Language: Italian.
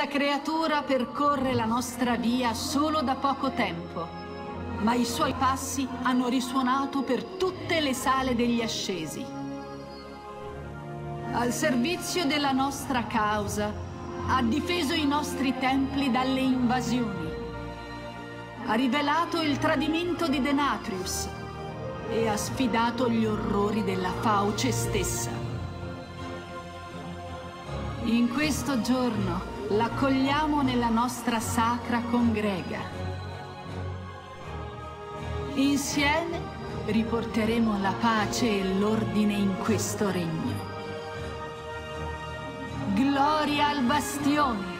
La creatura percorre la nostra via solo da poco tempo, ma i suoi passi hanno risuonato per tutte le sale degli ascesi. Al servizio della nostra causa, ha difeso i nostri templi dalle invasioni. Ha rivelato il tradimento di Denatrius e ha sfidato gli orrori della Fauce stessa. In questo giorno l'accogliamo nella nostra sacra congrega. Insieme riporteremo la pace e l'ordine in questo regno. Gloria al bastione!